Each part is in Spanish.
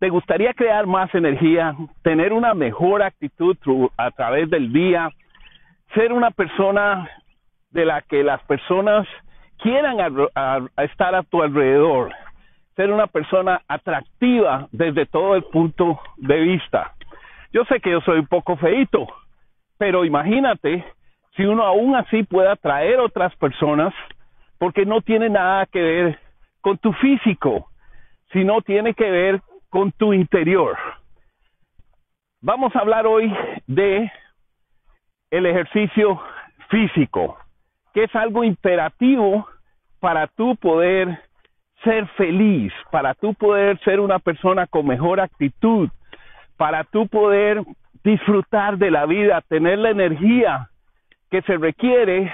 ¿Te gustaría crear más energía, tener una mejor actitud a través del día, ser una persona de la que las personas quieran estar a tu alrededor, ser una persona atractiva desde todo el punto de vista? Yo sé que yo soy un poco feito, pero imagínate si uno aún así puede atraer otras personas, porque no tiene nada que ver con tu físico, sino tiene que ver con tu interior. Vamos a hablar hoy de el ejercicio físico, que es algo imperativo para tú poder ser feliz, para tú poder ser una persona con mejor actitud, para tú poder disfrutar de la vida, tener la energía que se requiere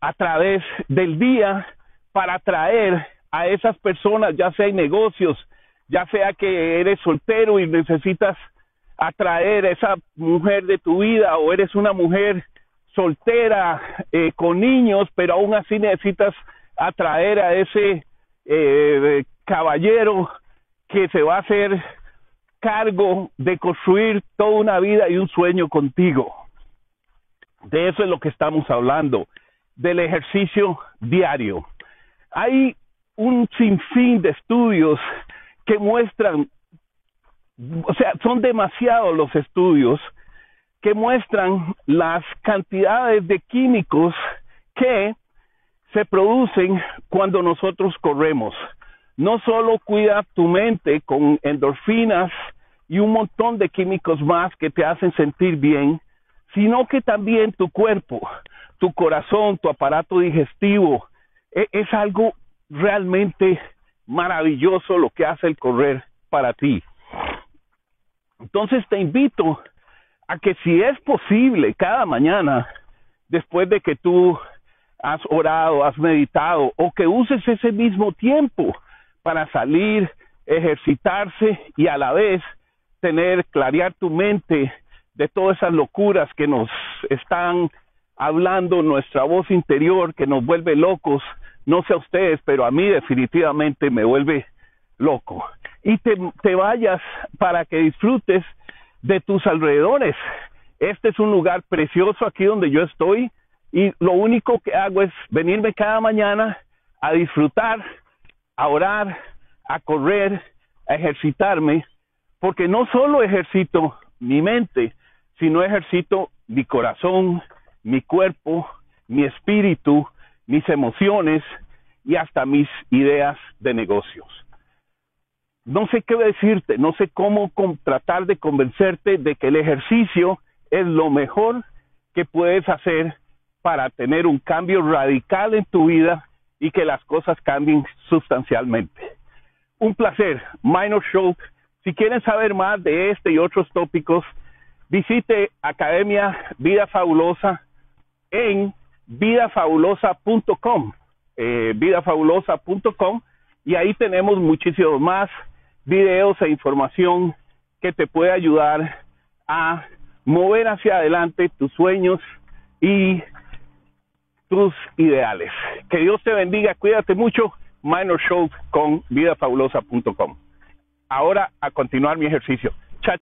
a través del día para atraer a esas personas, ya sea en negocios, ya sea que eres soltero y necesitas atraer a esa mujer de tu vida o eres una mujer soltera eh, con niños, pero aún así necesitas atraer a ese eh, caballero que se va a hacer cargo de construir toda una vida y un sueño contigo. De eso es lo que estamos hablando, del ejercicio diario. Hay un sinfín de estudios que muestran, o sea, son demasiados los estudios que muestran las cantidades de químicos que se producen cuando nosotros corremos. No solo cuida tu mente con endorfinas y un montón de químicos más que te hacen sentir bien, sino que también tu cuerpo, tu corazón, tu aparato digestivo, e, es algo realmente maravilloso lo que hace el correr para ti. Entonces te invito a que si es posible cada mañana, después de que tú has orado, has meditado, o que uses ese mismo tiempo para salir, ejercitarse y a la vez tener, clarear tu mente de todas esas locuras que nos están hablando nuestra voz interior, que nos vuelve locos, no sé a ustedes, pero a mí definitivamente me vuelve loco. Y te, te vayas para que disfrutes de tus alrededores. Este es un lugar precioso aquí donde yo estoy y lo único que hago es venirme cada mañana a disfrutar, a orar, a correr, a ejercitarme, porque no solo ejercito mi mente, sino ejercito mi corazón, mi cuerpo, mi espíritu, mis emociones y hasta mis ideas de negocios. No sé qué decirte, no sé cómo tratar de convencerte de que el ejercicio es lo mejor que puedes hacer para tener un cambio radical en tu vida y que las cosas cambien sustancialmente. Un placer, Minor Show. Si quieren saber más de este y otros tópicos, visite Academia Vida Fabulosa en vidafabulosa.com, eh, vidafabulosa.com, y ahí tenemos muchísimos más videos e información que te puede ayudar a mover hacia adelante tus sueños y tus ideales. Que Dios te bendiga, cuídate mucho. Minor Show con vidafabulosa.com. Ahora a continuar mi ejercicio.